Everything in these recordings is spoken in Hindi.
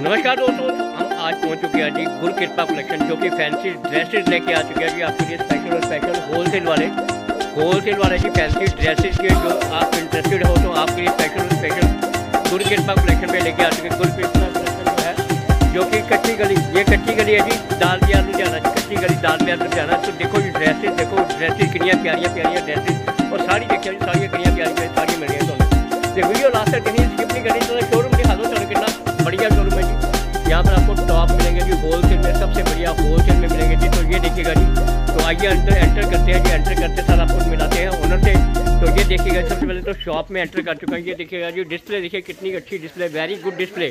नमस्कार दोस्तों, हम आज पहुँच चुके हैं जी गुरु कृपा कलेक्शन जो कि फैंसी ड्रेसेस लेके आ चुके हैं जी आपके लिए स्पेशल और स्पेशल होलसेल वाले। होलसेल वाले जी फैंसी ड्रेसेस के जो आप इंटरेस्टेड हो तो आपके लिए स्पेशल और स्पेशल गुरु कृपा कलेक्शन में लेके आ चुके हैं। गुरु कृपा कलेक्शन जो है, जो कि कच्ची गली, ये कच्ची गली है जी, दाल बिहार लुधियाना जी कच्ची गली, दाल बिहार लुधियाना तो देखो जी ड्रेसेस देखो ड्रेसेस कितनी प्यारियाँ प्यारियाँ ड्रेसेस और साड़ी देखिए साड़ियाँ कितनी प्यारी प्यारी साड़ी मिल रही है। तो वीडियो लास्ट तक कहीं स्किप नहीं करनी तो शोरूम दिखा दो, चलो कितना बढ़िया शोरूम है जी। यहाँ पर आपको टॉप मिलेंगे जी होलसेल में सबसे बढ़िया होलसेल में मिलेंगे जी। तो ये देखिएगा जी तो आइए अंदर एंटर करते हैं जी एंटर करते साथ आपको मिलाते हैं ओनर से। तो ये देखिएगा सबसे पहले तो शॉप में एंटर कर चुका है। ये देखिएगा जी डिस्प्ले देखिए कितनी अच्छी डिस्प्ले वेरी गुड डिस्प्ले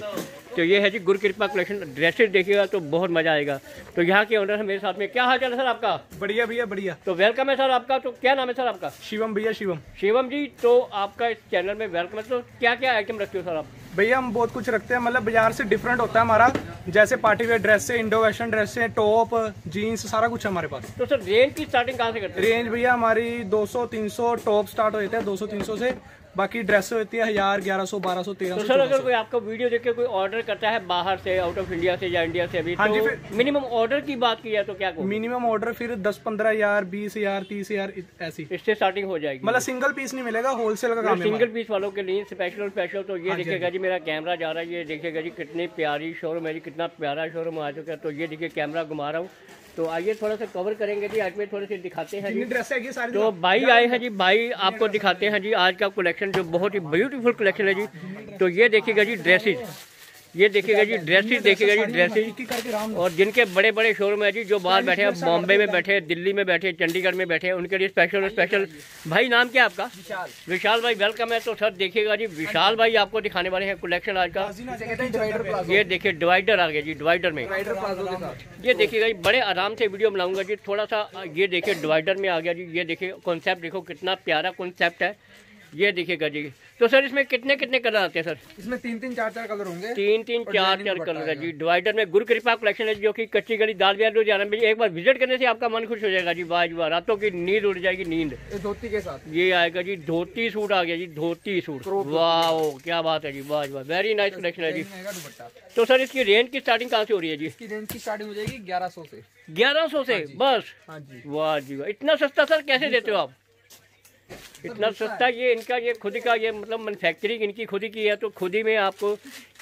तो ये है जी गुरु कृपा कलेक्शन ड्रेसेस देखिएगा तो बहुत मज़ा आएगा। तो यहाँ के ओनर है मेरे साथ में क्या हाल चाल है सर आपका? बढ़िया भैया बढ़िया। तो वेलकम है सर आपका तो क्या नाम है सर आपका? शिवम भैया शिवम। शिवम जी तो आपका इस चैनल में वेलकम है तो क्या क्या आइटम रखते हो सर आप? भैया हम बहुत कुछ रखते हैं मतलब बाज़ार से डिफरेंट होता है हमारा। जैसे पार्टी वेयर ड्रेस से इंडो वेस्टर्न ड्रेस से टॉप जीन्स सारा कुछ है हमारे पास। तो सर रेंज की स्टार्टिंग कहाँ से करते हैं? रेंज भैया हमारी 200 300 टॉप स्टार्ट हो जाते हैं 200 300 से। बाकी ड्रेस होती है हज़ार ग्यारह सौ बारह सौ तेरह तो सर अगर कोई आपका वीडियो देख के कोई ऑर्डर करता है बाहर से आउट ऑफ़ इंडिया से या इंडिया से अभी हाँ तो मिनिमम ऑर्डर की बात की जाए तो क्या मिनिमम ऑर्डर फिर दस पंद्रह हज़ार बीस हज़ार तीस हज़ार ऐसी। इससे स्टार्टिंग हो जाएगी। मतलब सिंगल पीस नहीं मिलेगा होलसेल का काम सिंगल पीस वालों के लिए स्पेशल स्पेशल तो ये देखेगा जी, मेरा कैमरा जा रहा है ये देखिएगा जी कितनी प्यारी शोरूम है जी कितना प्यारा शोरूम आ चुका है। तो ये देखिए कैमरा घुमा रहा हूँ। तो आइए थोड़ा सा कवर करेंगे जी आज में थोड़े से दिखाते हैं जी। ड्रेस है सारी तो भाई आए हैं जी भाई आपको दिखाते हैं जी आज का कलेक्शन जो बहुत ही ब्यूटीफुल कलेक्शन है जी। तो ये देखिएगा जी ड्रेसेस ये देखिएगा जी ड्रेसेस देखिएगा जी ड्रेसेस। और जिनके बड़े बड़े शोरूम है जी जो बाहर बैठे हैं बॉम्बे में बैठे हैं दिल्ली में बैठे हैं चंडीगढ़ में बैठे हैं उनके लिए स्पेशल स्पेशल भाई नाम क्या आपका? विशाल। विशाल भाई वेलकम है तो सर देखिएगा जी विशाल भाई आपको दिखाने वाले हैं कलेक्शन आज का। ये देखिए डिवाइडर आ गया जी डिवाइडर में। ये देखिएगा जी बड़े आराम से वीडियो बनाऊँगा जी थोड़ा सा ये देखिए डिवाइडर में आ गया जी ये देखिए कॉन्सेप्ट देखो कितना प्यारा कॉन्सेप्ट है। ये देखिएगा जी तो सर इसमें कितने कितने कलर आते हैं सर? इसमें तीन तीन चार चार कलर होंगे। तीन तीन चार चार कलर है जी डिवाइडर में गुरु कृपा कलेक्शन है जो कि कच्ची गली दाल बिहार लुधियाना में। एक बार विज़िट करने से आपका मन खुश हो जाएगा जी। वाह जी वाह रातों की नींद उड़ जाएगी नींद। धोती के साथ। ये आएगा जी धोती सूट आ गया जी धोती सूट। वाह क्या बात है जी वाह जी वाह। वेरी नाइस कलेक्शन है जी। तो सर इसकी रेंज की स्टार्टिंग कहाँ से हो रही है जी? इसकी रेंज की स्टार्टिंग हो जाएगी ग्यारह सौ से। ग्यारह सौ से? बस। हाँ वाह जी वाह। इतना सस्ता सर कैसे देते हो आप? इतना सस्ता ये इनका ये खुद का ये मतलब मैन्युफैक्चरिंग इनकी खुद ही की है तो खुद ही में आपको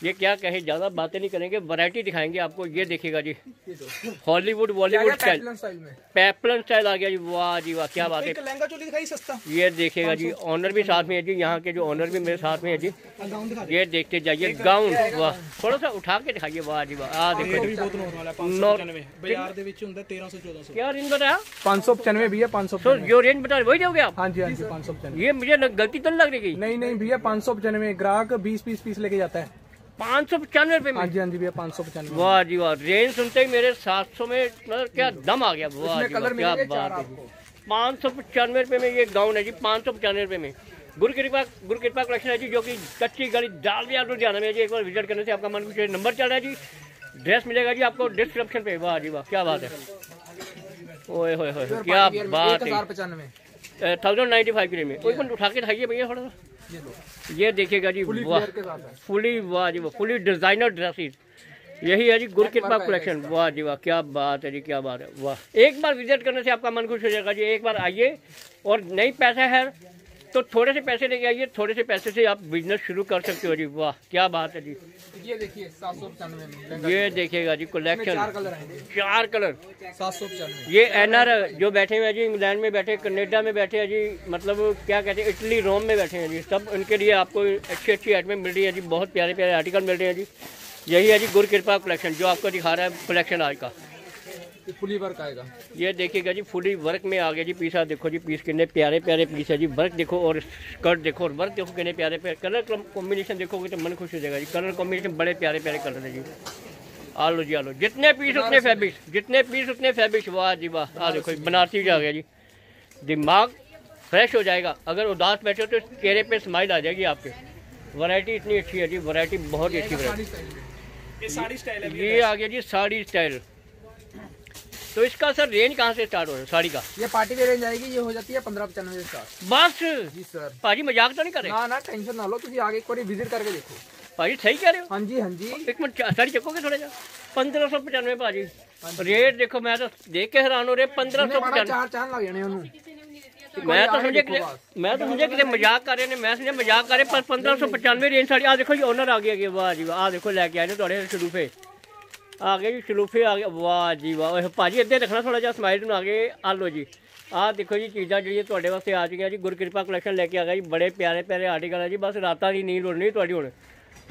ये क्या कहे ज़्यादा बातें नहीं करेंगे वैरायटी दिखाएंगे आपको ये देखिएगा जी ये दो Hollywood Bollywood style pattern style में पैपलन स्टाइल आ गया जी वाह जी वाह क्या बात है एक लहंगा चोली दिखाई सस्ता ये देखिएगा जी ऑनर भी साथ में है जी यहाँ के जो ऑनर भी मेरे साथ में है जी गाउन दिखा ये देखते जाइए गाउन वाह थोड़ा सा उठा के दिखाइए वाह जी वाह आ देखो जी ਬਹੁਤ ਨੋਰਮਲ ਹੈ नौ- 595 ਬਾਜ਼ਾਰ ਦੇ ਵਿੱਚ ਹੁੰਦਾ 1300 1400 क्या रेंज बताया पाँच सौ पचानवे भैया पाँच सौ तो जो रेंज बता रहे वही दोगे आप हाँ जी हाँ जी पाँच सौ पचानवे। ये मुझे गलती तो नहीं लग रही नहीं नहीं भैया पाँच सौ पचानवे। ग्राहक बीस बीस पीस लेके जाता है। पाँच सौ पचानवे रुपए हाँ में जी हाँ जी भैया पाँच सौ पचानवे। वाह जी वाह रेंज सुनते ही मेरे सात सौ में मतलब क्या दम आ गया वाह क्या बात है पाँच सौ पचानवे रुपये में ये गाउन है जी पाँच सौ पचानवे रुपये में। गुरु कृपा गुरु कृपा कलेक्शन है जी जो कि कच्ची गली डाल दिया लुधियाना में जी एक बार विज़िट करने से आपका मन कुछ नंबर चल रहा है जी। ड्रेस मिलेगा जी आपको डिस्क्रिप्शन पे वाह जी वाह क्या बात है। ओए होए होए क्या बात है। पचानवे। थाउज़ेंड नाइन्टी फाइव की में। कोई उठा के दिखाइए भैया थोड़ा सा। ये देखिएगा जी वाह। फुली वाह जी वाह। फुली डिज़ाइनर ड्रेसेस यही है जी गुरु कृपा कलेक्शन वाह जी वाह। क्या बात है जी क्या बात है। वाह। एक बार विज़िट करने से आपका मन खुश हो जाएगा जी। एक बार आइए। और नहीं पैसा है तो थोड़े से पैसे लेके आइए थोड़े से पैसे से आप बिज़नेस शुरू कर सकते हो जी। वाह क्या बात है जी। ये देखिए सात सौ पचानवे ये देखिएगा जी चार कलेक्शन कलर चार कलर सात सौ पचानवे। ये एनआर जो बैठे हुए हैं जी इंग्लैंड में बैठे कनेडा में बैठे हैं जी मतलब क्या कहते हैं इटली रोम में बैठे हैं जी। सब उनके लिए आपको अच्छी अच्छी आइटमें मिल रही है जी बहुत प्यारे प्यारे आर्टिकल मिल रहे हैं जी। यही है जी गुरु कृपा कलेक्शन जो आपको दिखा रहा है कलेक्शन आज का। फुली वर्क आएगा? ये देखिएगा जी फुली वर्क में आ गया जी पीस। देखो जी पीस कितने प्यारे प्यारे पीस है जी। वर्क देखो और स्कर्ट देखो और वर्क देखो कितने प्यारे प्यारे। कलर कॉम्बिनेशन देखोगे तो मन खुश हो जाएगा जी। कलर कॉम्बिनेशन बड़े प्यारे प्यारे कलर है जी। आलो जी आलो जितने पीस उतने फैब्रिक्स जितने पीस उतने फैब्रिक्स वाह जी वाह। आ देखो बनारसी जा गया जी। दिमाग फ्रेश हो जाएगा। अगर उदास बैठे हो तो चेहरे पे स्माइल आ जाएगी आपके। वैरायटी इतनी अच्छी है जी। वैरायटी बहुत ही अच्छी वैरायटी है। ये आ गया जी साड़ी स्टाइल तो इसका सर रेंज कहाँ से स्टार्ट हो रहा है साड़ी का ये पार्टी वेयर रेंज आएगी ये हो जाती है पंद्रह पचानवे से स्टार्ट बस जी सर भाजी मजाक तो नहीं करे ना ना टेंशन ना लो तुम आगे एक बार विजिट करके देखो ਭਾਜੀ ਸਹੀ ਕਹਿ ਰਹੇ ਹੋ हाँ जी हाँ जी ਇੱਕ ਮਿੰਟ ਚਾ- ਸਾਰੀ ਚੱਕੋਗੇ ਥੋੜਾ ਜਿਹਾ 1595 ਭਾਜੀ ਰੇਟ ਦੇਖੋ ਮੈਂ ਤਾਂ ਦੇਖ ਕੇ ਹੈਰਾਨ ਹੋ ਰਿਹਾ ਇਹਨੇ ਬੜਾ 1595 ਚਾਰ ਚਾਰ ਲੱਗ ਜਾਣੇ ਉਹਨੂੰ ਮੈਂ ਤਾਂ ਸਮਝਿਆ ਕਿ ਮੈਂ ਤਾਂ ਸਮਝਿਆ ਕਿਤੇ ਮਜ਼ਾਕ ਕਰ ਰਹੇ ਨੇ ਮੈਂ ਸਮਝਿਆ ਮਜ਼ਾਕ ਕਰ ਰਹੇ ਪਰ 1595 ਰੇਂਜ ਸਾਡੀ ਆ ਦੇਖੋ ਜੀ ਓਨਰ ਆ ਗਿਆ ਕਿ ਵਾਹ ਜੀ ਵਾਹ ਆ ਦੇਖੋ ਲੈ ਕੇ ਆਏ ਨੇ ਤੁਹਾਡੇ ਸ਼ਲੂਫੇ ਆ ਗਏ ਜੀ ਸ਼ਲੂਫੇ ਆ ਗਏ। ਵਾਹ ਜੀ ਵਾਹ ਓਏ ਭਾਜੀ ਇੱਥੇ ਰੱਖਣਾ ਥੋੜਾ ਜਿਹਾ ਸਮਾਈਲ ਨੂੰ ਆ ਗਏ। ਆ ਲੋ ਜੀ। ਆਹ ਦੇਖੋ ਜੀ ਚੀਜ਼ਾਂ ਜਿਹੜੀਆਂ ਤੁਹਾਡੇ ਵਾਸਤੇ ਆ ਚੁੱਕੀਆਂ ਜੀ। ਗੁਰਕਿਰਪਾ ਕਲੈਕਸ਼ਨ ਲੈ ਕੇ ਆ ਗਿਆ ਜੀ। ਬੜੇ ਪਿਆਰੇ ਪਿਆਰੇ ਆਰਟੀਕਲ ਆ ਜੀ। ਬਸ ਰਾਤਾਂ ਦੀ ਨੀਂਦ ਉੜਨੀ ਤੁਹਾਡੀ ਹੁਣ।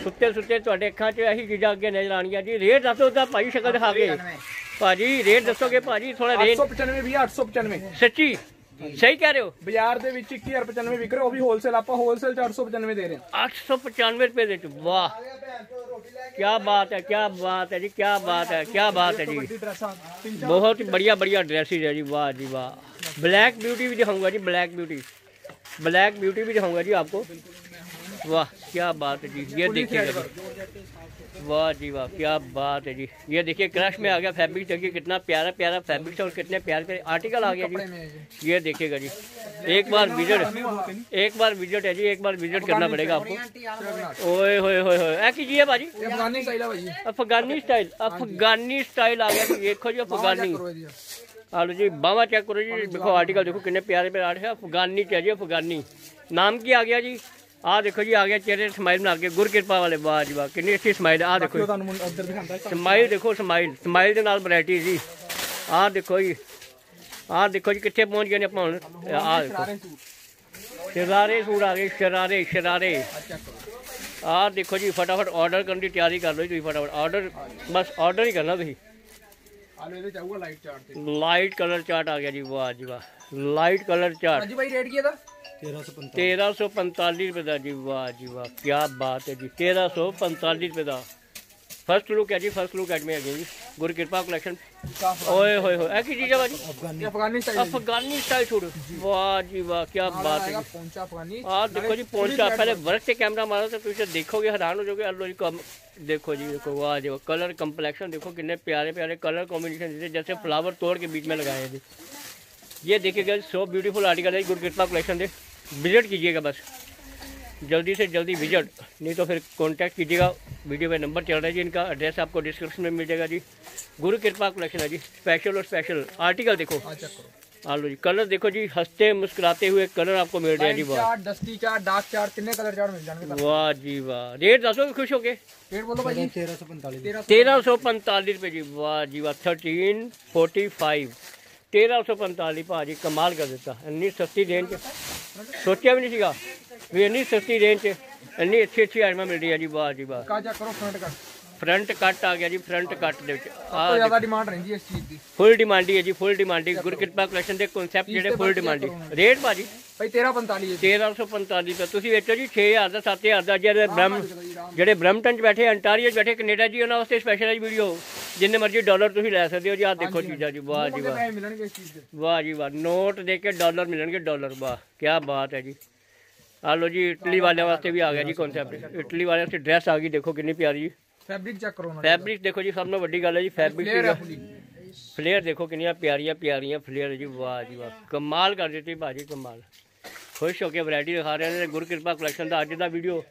ਸੁੱਤੇ ਸੁੱਤੇ ਤੁਹਾਡੇ ਅੱਖਾਂ 'ਚ ਇਹੀ ਚੀਜ਼ਾਂ ਅੱਗੇ ਨਜ਼ਰ ਆਣਗੀਆਂ ਜੀ। ਰੇਟ ਦੱਸੋ ਤਾਂ ਭਾਈ ਸ਼ਕਲ ਦਿਖਾ ਕੇ। ਭਾਜੀ ਰੇਟ ਦੱਸੋਗੇ ਭਾਜੀ? ਥੋੜਾ ਰੇਟ 895 ਵੀ 895 ਸੱਚੀ? ਸਹੀ ਕਹਿ ਰਹੇ ਹੋ ਬਾਜ਼ਾਰ ਦੇ ਵਿੱਚ 21095 ਵਿਕ ਰਿਹਾ ਉਹ ਵੀ ਹੋਲਸੇਲ ਆਪਾਂ ਹੋਲਸੇਲ 495 ਦੇ ਰਹੇ ਹਾਂ 895 रुपए ਦੇ ਚ ਵਾਹ क्या बात है क्या बात है जी क्या बात है क्या बात है जी ਵੱਡੀ ਡਰੈਸਾਂ ਤਿੰਨ ਚਾਰ बहुत ही बढ़िया बढ़िया ड्रेसेज है जी वाह जी वाह ब्लैक ब्यूटी भी दिखाऊंगा जी ब्लैक ब्यूटी ब्लैक ब्यूटी भी दिखाऊंगा जी आपको वाह क्या बात है जी। ये देखिएगा जी वाह जी वाह क्या बात है जी। ये देखिए क्रश में आ गया फैब्रिक देखिए कितना प्यारा प्यारा फैब्रिक है और कितने प्यारे प्यारे आर्टिकल आ गया जी। ये। देखिएगा जी। एक बार विज़िट एक बार विज़िट है जी एक बार विज़िट करना पड़ेगा आपको। ओए होए होए होए। ऐ कीजिए बाजी अफगानी स्टाइल है भाई। अफगानी स्टाइल अफगानी स्टाइल आ गया जी देखो जी अफगानी। आलो जी बावा चेक करो जी? देखो आर्टिकल देखो कितने प्यारे प्यारे आर्टिकल है। अफगानी चाहिए अफगानी। नाम की आ गया जी। ਆ ਦੇਖੋ ਜੀ ਆ ਗਿਆ ਚਿਹਰੇ ਸਮਾਈਲ ਬਣਾ ਕੇ ਗੁਰ ਕਿਰਪਾ ਵਾਲੇ ਵਾਹ ਜੀ ਵਾਹ ਕਿੰਨੀ ਅੱਛੀ ਸਮਾਈਲ ਆ ਦੇਖੋ ਸਮਾਈਲ ਦੇਖੋ ਸਮਾਈਲ ਸਮਾਈਲ ਦੇ ਨਾਲ ਵੈਰਾਈਟੀ ਜੀ ਆ ਦੇਖੋ ਜੀ ਆ ਦੇਖੋ ਜੀ ਕਿੱਥੇ ਪਹੁੰਚ ਗਏ ਨੇ ਆਪਾਂ ਹੁਣ ਆ ਦੇਖੋ ਸ਼ਰਾਰੇ ਸੂਟ ਆ ਗਏ ਸ਼ਰਾਰੇ ਸ਼ਰਾਰੇ ਆ ਦੇਖੋ ਜੀ ਫਟਾਫਟ ਆਰਡਰ ਕਰਨ ਦੀ ਤਿਆਰੀ ਕਰ ਲਓ ਜੀ ਤੁਸੀਂ ਫਟਾਫਟ ਆਰਡਰ ਬਸ ਆਰਡਰ ਹੀ ਕਰਨਾ ਤੁਸੀਂ ਲਾਈਟ ਕਲਰ ਚਾਰਟ ਆ ਗਿਆ ਜੀ ਵਾਹ ਜੀ ਵਾਹ ਲਾਈਟ ਕਲਰ ਚਾਰਟ ਜੀ ਭਾਈ ਰੇਟ ਕੀ ਇਹਦਾ तेरह सौ पंताली रुपये का जी वाह जी वाह क्या बात है जी तेरह सौ पंताली रुपये का फ़र्स्ट लुक है जी फ़र्स्ट लुक एडमी है जी गुरु कृपा कलेक्शन ओए होए होए की चीज़ है भाजी अफगानी स्टाइल छूट वाह जी वाह क्या बात है आप देखो जी पहुँचा पहले वर्क से कैमरा मारा तो तुझे देखोगे हैरान हो जाओगे अल्लो जी को देखो जी देखो वाह जी वाह कलर कम्प्लेक्शन देखो कितने प्यारे प्यारे कलर कॉम्बिनेशन दिए जैसे फ्लावर तोड़ के बीच में लगाए हैं जी ये देखिएगा सो ब्यूटीफुल आर्टिकल है गुरु कृपा कलेक्शन देख विज़िट कीजिएगा बस। जल्दी से जल्दी विज़िट नहीं तो फिर कांटेक्ट कीजिएगा। वीडियो में नंबर चल रहा है जी इनका एड्रेस आपको डिस्क्रिप्शन में मिल जाएगा जी। गुरु कृपा कलेक्शन है जी। स्पेशल और स्पेशल आर्टिकल देखो। हाँ, हाँ लो जी। कलर देखो जी हँसते मुस्कुराते हुए कलर आपको मिल रहा है जी वाह दस्ती चार डार्क चार तीन कलर चार मिल जाएँगे वाह जी वाह। रेट दसो खुश हो गए? रेट बोलो भाई तेरह सौ पैंतालीस। तेरह सौ पैंतालीस रुपये जी। वाह जी वाह। थर्टीन फोर्टी फाइव तेरह सौ पैंतालीस भाजी कमाल कर देता। इतनी सस्ती रेंज ਸੋਚਿਆ ਵੀ ਨਹੀਂ ਸੀਗਾ ਵੀ ਇੰਨੀ ਸਸਤੀ ਰੇਂਜ 'ਚ ਇੰਨੀ ਅੱਛੀ ਅੱਛੀ ਆਈਟਮਾਂ ਮਿਲ ਰਹੀ ਹੈ ਜੀ, ਵਾਹ ਜੀ, ਵਾਹ। ਕਾ ਕਰੋ ਫਰੰਟ ਕੱਟ ਫਰੰਟ ਕੱਟ ਆ ਗਿਆ ਜੀ ਫਰੰਟ ਕੱਟ ਦੇ ਵਿੱਚ। ਤੋਂ ਆ ਜ਼ਿਆਦਾ ਡਿਮਾਂਡ ਰਹਿੰਦੀ ਹੈ ਇਸ ਚੀਜ਼ ਦੀ। ਫੁੱਲ ਡਿਮਾਂਡੀ ਹੈ ਜੀ ਫੁੱਲ ਡਿਮਾਂਡੀ ਗੁਰਕਿਰਪਾ ਕਲੈਕਸ਼ਨ ਦੇ ਕਨਸੈਪਟ ਜਿਹੜੇ ਫੁੱਲ ਡਿਮਾਂਡੀ ਰੇਟ ਭਾਜੀ? ਭਾਈ 1345 ਹੈ 1345 ਰੁਪਏ ਤੁਸੀਂ ਵੇਚੋ ਜੀ 6000 ਦਾ 7000 ਦਾ ਜਿਹੜੇ ਬ੍ਰਹਮ ਜਿਹੜੇ ਬ੍ਰਹਮਟਨ 'ਚ ਬੈਠੇ ਅੰਟਾਰੀਓ 'ਚ ਬੈਠੇ ਕੈਨੇਡਾ ਜੀ ਉਹਨਾਂ ਵਾਸਤੇ ਸਪੈਸ਼ਲ ਹੈ ਵੀਡੀਓ ਜਿੰਨੇ ਮਰਜ਼ੀ ਡਾਲਰ ਤੁਸੀਂ ਲੈ ਸਕਦੇ ਹੋ ਜੀ ਆਹ ਦੇਖੋ ਚੀਜ਼ਾਂ ਜੀ ਵਾਹ ਜੀ ਵਾਹ। ਵਾਹ ਜੀ ਵਾਹ। ਨੋਟ ਦੇ ਕੇ ਡਾਲਰ ਮਿਲਣਗੇ ਡਾਲਰ ਵਾਹ। ਕੀ ਬਾਤ ਹੈ ਜੀ। ਆ ਲੋ ਜੀ ਇਟਲੀ ਵਾਲਿਆਂ ਵਾਸਤੇ ਵੀ ਆ ਗਿਆ ਜੀ ਕਨਸੈਪਟ ਇਟਲੀ ਵਾਲਿਆਂ ਵਾਸਤੇ ਡਰੈਸ ਆ ਗਈ ਦੇਖੋ ਕਿੰਨੀ ਪਿਆਰੀ। ਜੀ ਫੈਬਰਿਕ ਚੈੱਕ ਕਰੋ ਨਾ ਫੈਬਰਿਕ ਦੇਖੋ ਜੀ ਸਭ ਤੋਂ ਵੱਡੀ ਗੱਲ ਹੈ ਜੀ ਫਲੇਅਰ ਹੈ ਫੈਬਰਿਕ ਫੁੱਲੀ ਫਲੇਅਰ ਦੇਖੋ ਕਿੰਨੀਆਂ ਪਿਆਰੀਆਂ ਪਿਆਰੀਆਂ ਫਲੇਅਰ ਜੀ ਵਾਹ ਜੀ ਵਾਹ। ਕਮਾਲ ਕਰ ਦਿੱਤੀ ਭਾਜੀ ਕਮਾਲ। ਖੁਸ਼ ਹੋ ਕੇ ਵੈਰਾਈਟੀ ਦਿਖਾ ਰਹੇ ਨੇ ਗੁਰ ਕਿਰਪਾ ਕਲੈਕਸ਼ਨ ਦਾ ਅੱਜ ਦਾ ਵੀਡੀਓ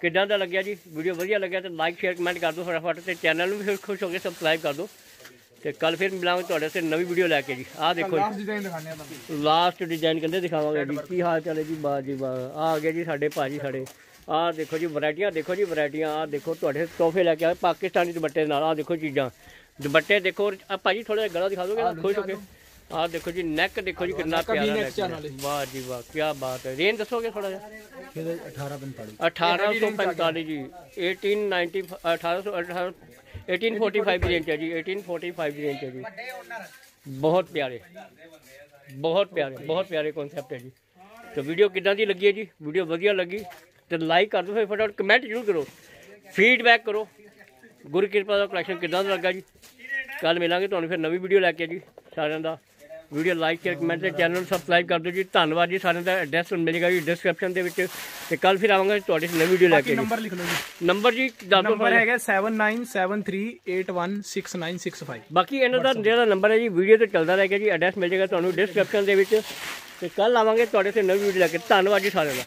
ਕਿੱਦਾਂ ਦਾ ਲੱਗਿਆ ਜੀ? ਵੀਡੀਓ ਵਧੀਆ ਲੱਗਿਆ ਤਾਂ ਲਾਈਕ ਸ਼ੇਅਰ ਕਮੈਂਟ ਕਰ ਦਿਓ ਫਟਾਫਟ ਤੇ ਚੈਨਲ ਨੂੰ ਵੀ ਖੁਸ਼ ਹੋ ਕੇ ਸਬਸਕ੍ਰਾਈਬ ਕਰ ਦਿਓ। ਤੇ ਕੱਲ ਫਿਰ ਮਿਲਾਂਗੇ ਤੁਹਾਡੇ ਸੇ ਨਵੀਂ ਵੀਡੀਓ ਲੈ ਕੇ ਜੀ। ਆਹ ਦੇਖੋ ਲਾਸਟ ਡਿਜ਼ਾਈਨ ਦਿਖਾਣੇ ਆ ਤੁਹਾਨੂੰ। ਲਾਸਟ ਡਿਜ਼ਾਈਨ ਕਹਿੰਦੇ ਦਿਖਾਵਾਂਗੇ ਜੀ। ਕੀ ਹਾਲ ਚਾਲ ਹੈ ਜੀ? ਬਾਤ ਜੀ ਬਾਤ ਆ ਆ ਗਏ ਜੀ ਸਾਡੇ ਭਾਜੀ ਸਾਡੇ। ਆਹ ਦੇਖੋ ਜੀ ਵੈਰਾਈਟੀਆਂ ਦੇਖੋ ਜੀ ਵੈਰਾਈਟੀਆਂ ਆਹ ਦੇਖੋ ਤੁਹਾਡੇ ਤੋਹਫੇ ਲੈ ਕੇ ਆਏ ਪਾਕਿਸਤਾਨੀ ਦੁਪੱਟੇ ਨਾਲ ਆਹ ਦੇਖੋ ਚੀਜ਼ਾਂ। ਦੁਪੱਟੇ ਦੇਖੋ ਆ ਭਾਜੀ ਥੋੜਾ ਜਿਹਾ ਗਲਾ ਦਿਖਾ ਦੋਗੇ ਨਾ ਖੁਸ਼ ਹੋ ਕੇ? ਆਹ ਦੇਖੋ ਜੀ ਨੈਕ ਦੇਖੋ ਜੀ ਕਿੰਨਾ ਪਿਆਰਾ ਨਾਲੇ। ਵਾਹ ਜੀ ਵਾਹ ਕੀ ਬਾਤ ਹੈ। ਰੇਂਜ ਦੱਸੋਗੇ ਥੋੜਾ ਜਿਹਾ? 1845 1845 ਜੀ। 1890 1800 1845 ਦੀ ਰੇਂਜ ਹੈ ਜੀ 1845 ਦੀ ਰੇਂਜ ਹੈ ਜੀ। ਬਹੁਤ ਪਿਆਰੇ। ਬਹੁਤ ਪਿਆਰੇ ਬਹੁਤ ਪਿਆਰੇ ਕਨਸੈਪਟ ਹੈ ਜੀ। ਤੇ ਵੀਡੀਓ ਕਿਦਾਂ ਦੀ ਲੱਗੀ ਹੈ ਜੀ? ਵੀਡੀਓ ਵਧੀਆ ਲੱਗੀ। ਤੇ ਲਾਈਕ ਕਰ ਦਿਓ ਫਿਰ ਫਟਾਫਟ ਕਮੈਂਟ ਜ਼ਰੂਰ ਕਰੋ ਫੀਡਬੈਕ ਕਰੋ ਗੁਰੂ ਕਿਰਪਾ ਦਾ ਕਲੈਕਸ਼ਨ ਕਿਦਾਂ ਦਾ ਲੱਗਾ ਜੀ ਕੱਲ ਮਿਲਾਂਗੇ ਤੁਹਾਨੂੰ ਫਿਰ ਨਵੀਂ ਵੀਡੀਓ ਲੈ ਕੇ ਜੀ ਸਾਰਿਆਂ ਦਾ ਵੀਡੀਓ ਲਾਈਕ ਸ਼ੇਅਰ ਕਮੈਂਟ ਤੇ ਚੈਨਲ ਨੂੰ ਸਬਸਕ੍ਰਾਈਬ ਕਰ ਦਿਓ ਜੀ ਧੰਨਵਾਦ ਜੀ ਸਾਰਿਆਂ ਦਾ ਐਡਰੈਸ ਮਿਲੇਗਾ ਜੀ ਡਿਸਕ੍ਰਿਪਸ਼ਨ ਦੇ ਵਿੱਚ ਤੇ ਕੱਲ ਫਿਰ ਆਵਾਂਗੇ ਤੁਹਾਡੇ ਨਾਲ ਨਵੀਂ ਵੀਡੀਓ ਲੈ ਕੇ ਜੀ ਨੰਬਰ ਲਿਖ ਲਓ ਜੀ ਨੰਬਰ ਜੀ ਦੱਸ ਦਿਓ ਨੰਬਰ ਸਾਰਾ। ਹੈਗਾ 7973816965 ਬਾਕੀ ਇਹਨਾਂ ਦਾ ਜਿਹੜਾ ਨੰਬਰ ਹੈ ਜੀ ਵੀਡੀਓ ਤੇ ਚੱਲਦਾ ਰਹੇਗਾ ਜੀ ਐਡਰੈਸ ਮਿਲ ਜਾਏਗਾ ਤੁਹਾਨੂੰ ਡਿਸਕ੍ਰਿਪਸ਼ਨ ਦੇ ਵਿੱਚ ਤੇ ਕੱਲ ਆਵਾਂਗੇ ਤੁਹਾਡੇ ਤੇ ਨਵੀਂ ਵੀਡੀਓ ਲੈ ਕੇ ਧੰਨਵਾਦ ਜੀ ਸਾਰਿਆਂ ਦਾ